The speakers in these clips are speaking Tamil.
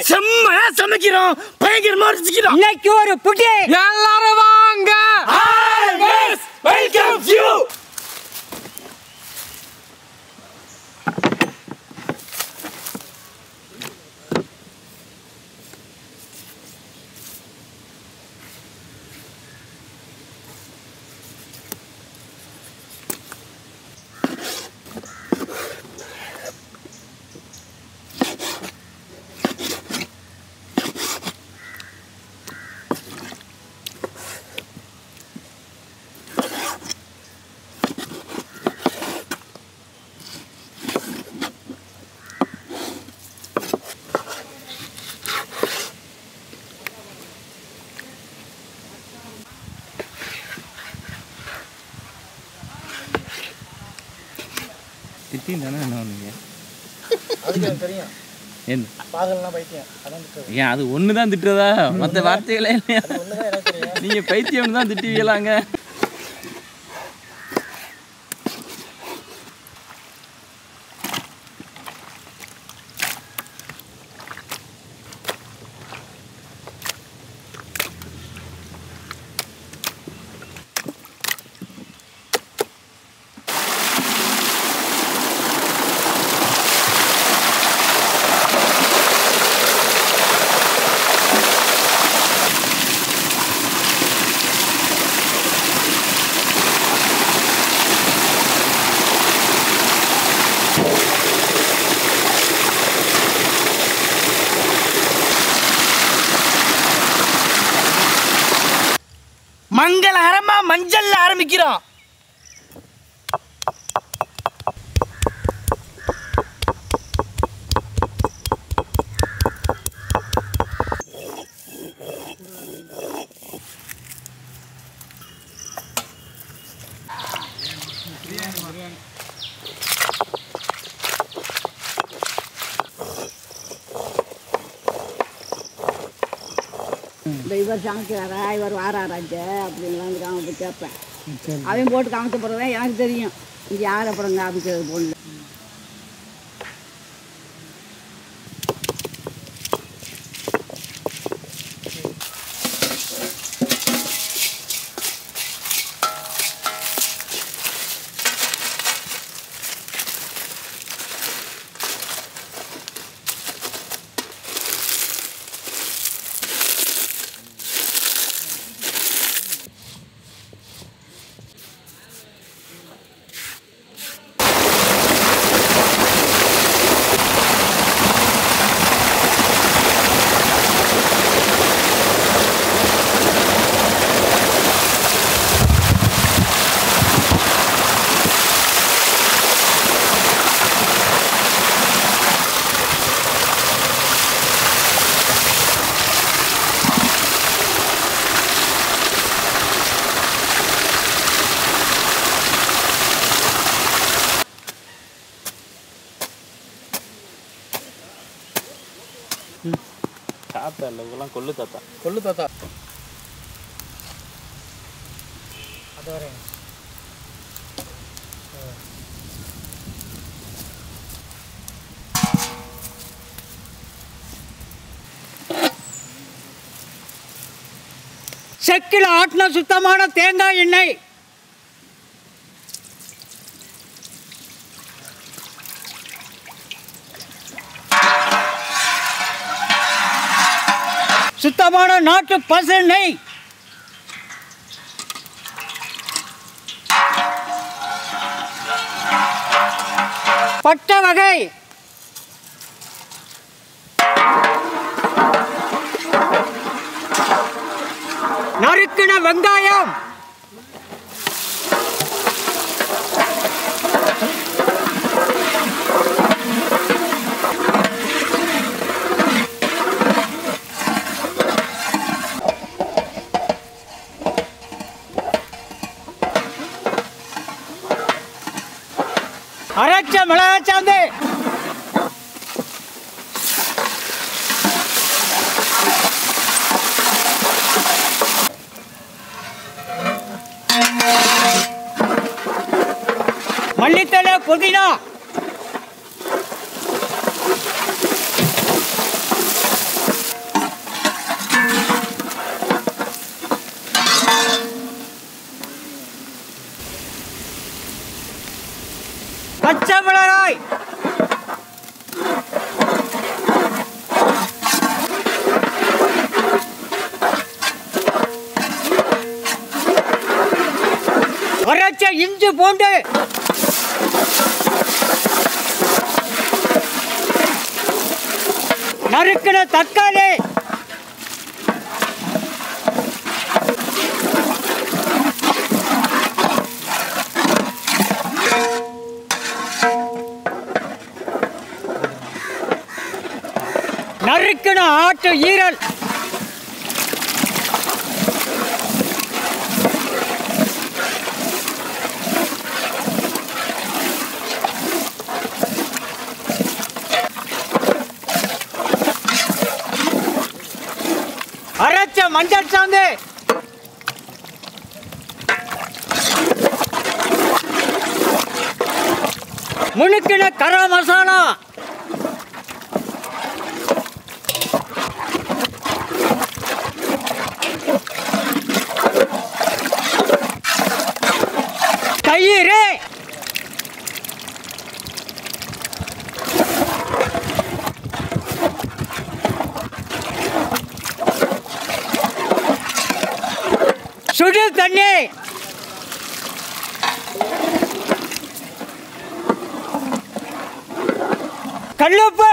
செம்மையா சமைக்கிறோம் பயங்கரமா ரசிக்கிறோம். இன்னைக்கு ஒரு புட்டி. எல்லாரும் வாங்க. வெல்கம் யூ திட்டின்னு தானே என்ன எனக்கு தெரியும். பைத்தியம். ஏன் அது ஒன்று தான் திட்டுறதா மற்ற வார்த்தைகளே இல்லையா? ஒண்ணுதான் நீங்கள் பைத்தியம் தான் திட்டுவீங்களாங்க. ஆரம்பிக்கிறான். இந்த இவர் சமைக்கிறாரா இவர் வாராராச்சே அப்படின்லாம் வந்து போய் கேட்பேன். அவன் போட்டு காமிச்ச பிறகு தான் எனக்கு தெரியும். இங்கே யார் அப்புறம் காமிக்கிறது பொண்ணு தாத்தா இல்லை இதெல்லாம் கொள்ளு தாத்தா. கொள்ளு தாத்தா. அது வரேன் செக்கில் ஆட்டின சுத்தமான தேங்காய் எண்ணெய். சுத்தமான நாட்டு பசு நெய் பட்ட வகை. நறுக்கின வெங்காயம். அரைச்ச மிளகா சாந்து. மல்லித்தலை புதினா பூண்டு நறுக்கின தக்காளி. நறுக்கின ஆட்டு ஈரல் அரைச்ச மஞ்சள் சாந்து. முனுக்கின கரா மசாலா. சுடு தண்ணி. கல்லுப்பு.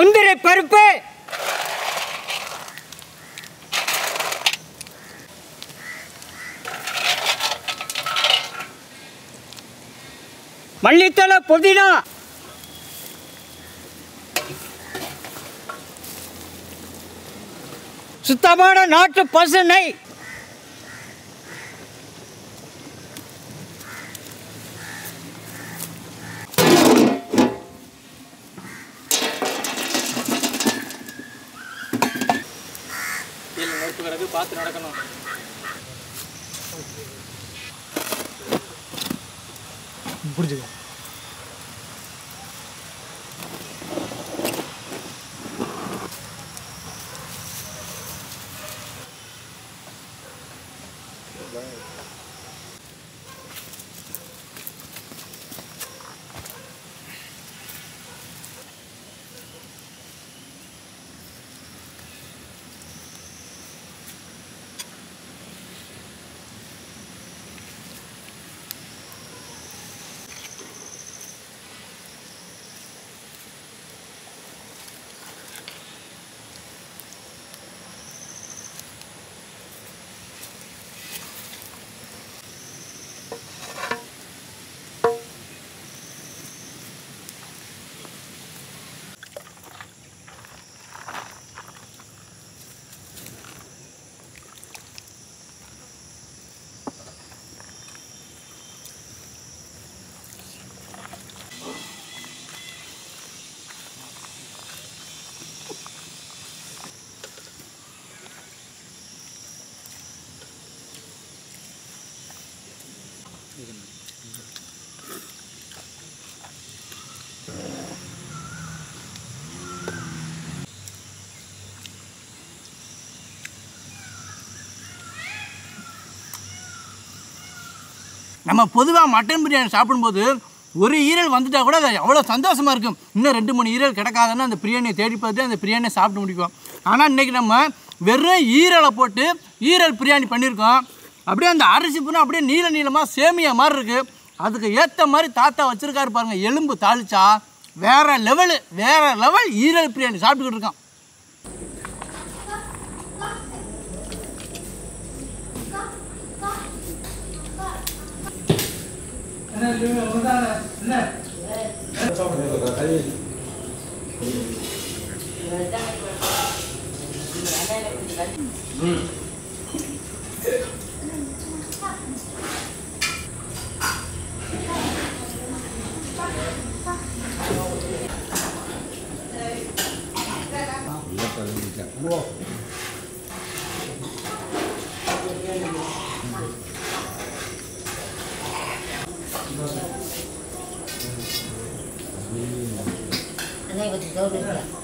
முந்திரி பருப்பு. மல்லித்தலை புதினா. சுத்தமான நாட்டு பசு நெய். கீழே பார்த்து நடக்கணும். புரிஞ்சுக்க நம்ம பொதுவாக மட்டன் பிரியாணி சாப்பிடும்போது ஒரு ஈரல் வந்துட்டால் கூட அது அவ்வளோ சந்தோஷமாக இருக்கும். இன்னும் ரெண்டு மூணு ஈரல் கிடைக்காதுன்னா அந்த பிரியாணியை தேடி பார்த்து அந்த பிரியாணியை சாப்பிட்டு முடிக்கும் ஆனால் இன்றைக்கி நம்ம வெறும் ஈரலை போட்டு ஈரல் பிரியாணி பண்ணியிருக்கோம். அப்படியே அந்த அரிசி பூனா அப்படியே நீல நீளமாக சேமியா மாதிரி இருக்குது அதுக்கு ஏற்ற மாதிரி தாத்தா வச்சுருக்காரு பாருங்கள் எலும்பு தாளிச்சா வேறு லெவலு வேறு லெவல் ஈரல் பிரியாணி சாப்பிட்டுக்கிட்டு இருக்கோம். 那就是我们上来，那。来。上面那个可以。嗯。Whoa. Oh.